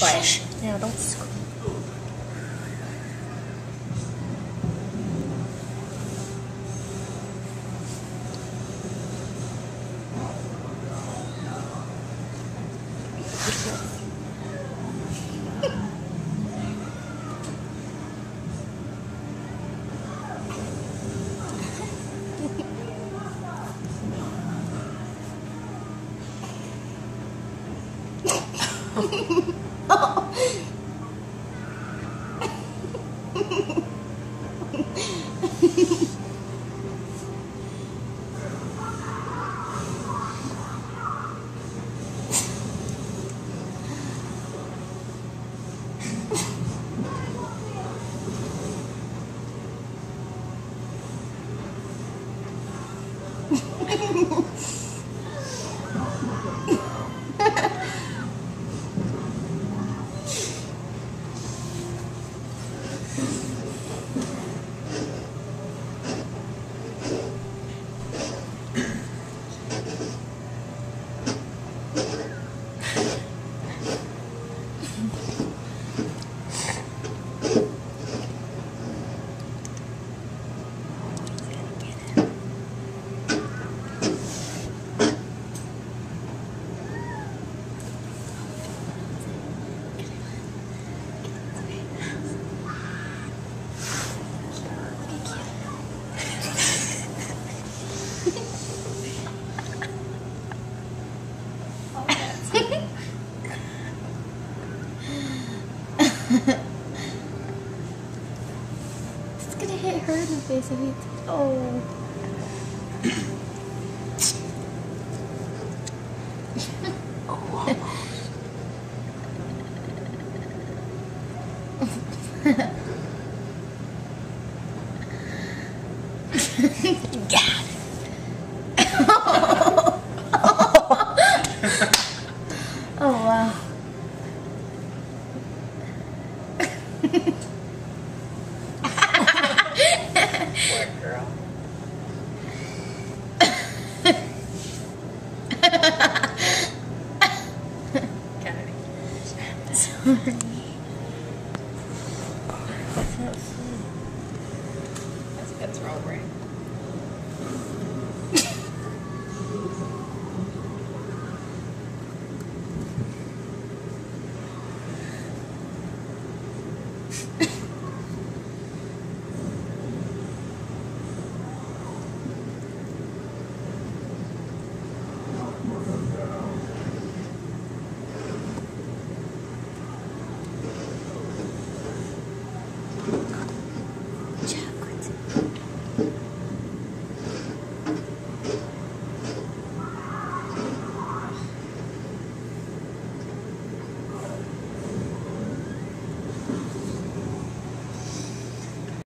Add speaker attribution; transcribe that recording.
Speaker 1: Quiet. No, don't scream. It's gonna hit her in the face if he. Oh. God.
Speaker 2: Poor girl.
Speaker 1: Sorry.
Speaker 2: That's good throw brain.